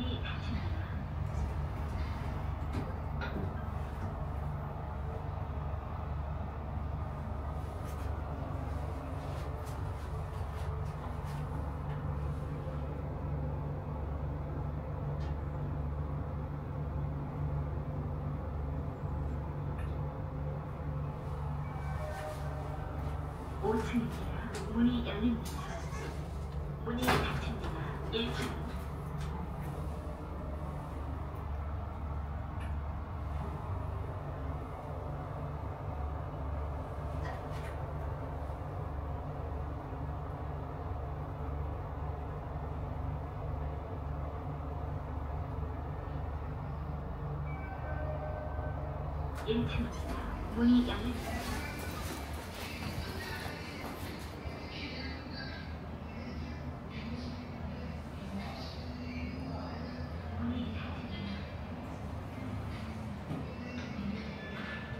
문이 닫힙니다. 오층입니다 문이 열립니다. 문이 닫힙니다. 1층. 일층입니다 문이 열립니다.